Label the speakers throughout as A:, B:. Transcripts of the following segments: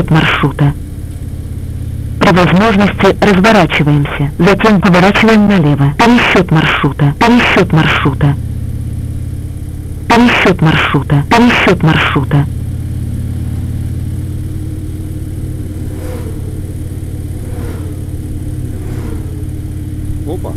A: Пересчет маршрута. При возможности разворачиваемся, затем поворачиваем налево. Пересчет маршрута. Пересчет маршрута. Пересчет маршрута. Пересчет маршрута.
B: Опа.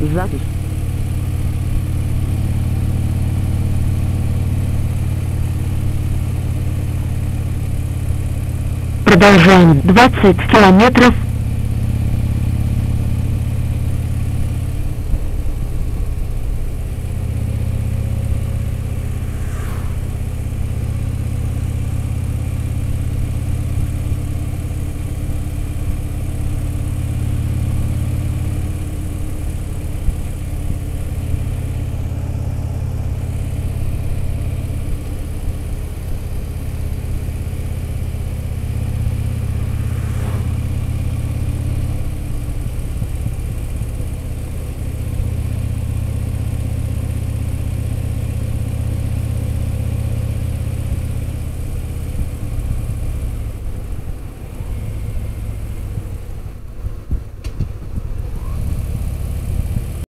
A: Запись. Продолжаем 20 километров